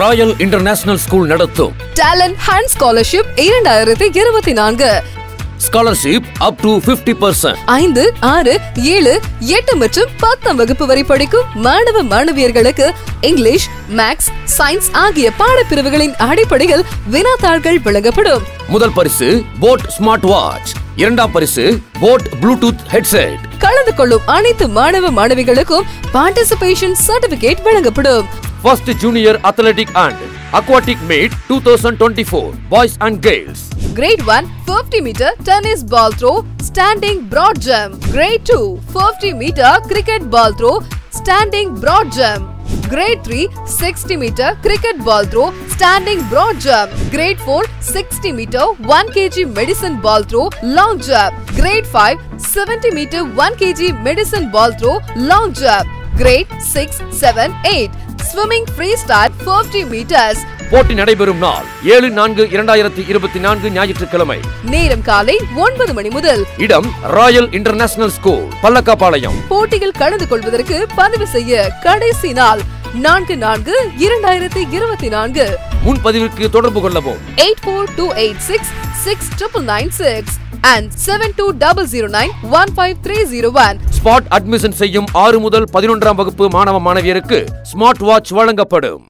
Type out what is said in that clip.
Royal international school நடத்தும். Talent hunt scholarship இரண்டாயிரத்தி இருபத்தி நான்கு. ஸ்காலர்ஷிப் அப் டு 50% பர்சன்ட் ஐந்து ஆறு ஏழு எட்டு மற்றும் பத்தாம் வகுப்பு வரை படிக்கும் மாணவ மாணவியர்களுக்கு இங்கிலீஷ் மேக்ஸ் சயின்ஸ் ஆகிய பாடப்பிரிவுகளின் அடிப்படையில் வினாத்தாள்கள் வழங்கப்படும் முதல் பரிசு போட் ஸ்மார்ட் வாட்ச் இரண்டாம் பரிசு போட் ப்ளூடூத் ஹெட்செட் கலந்து கொள்ளும் அனைத்து மாணவ மாணவிகளுக்கும் பார்ட்டிசிபேஷன் சர்டிபிகேட் வழங்கப்படும். First Junior Athletic and Aquatic Meet 2024 Boys and Girls. Grade 1 50 meter tennis ball throw, standing broad jump. Grade 2 50 meter cricket ball throw, standing broad jump. Grade 3 60 meter cricket ball throw, standing broad jump. Grade 4 60 meter 1 kg medicine ball throw, long jump. Grade 5 70 meter 1 kg medicine ball throw, long jump. Grade 6, 7, 8 swimming freestyle 50 meters. போட்டி நடைபெறும் நாள் ஏழு நான்கு இரண்டாயிரத்தி இருபத்தி நான்கு ஞாயிற்றுக்கிழமை. நேரம் காலை ஒன்பது மணி முதல். இடம் ராயல் இன்டர்நேஷனல் ஸ்கூல் பல்லக்காபாளையம் போட்டியில் கலந்து கொள்வதற்கு பதிவு செய்ய கடைசி நாள் நான்கு நான்கு இரண்டாயிரத்தி இருபத்தி நான்கு. முன்பதிவிற்கு தொடர்பு கொள்ளவும். Eight four two eight six six triple nine six and seven two double zero nine one five three zero one spot admission செய்யும் ஆறு முதல் பதினொன்றாம் வகுப்பு மாணவ மாணவியருக்கு ஸ்மார்ட் வாட்ச் வழங்கப்படும்.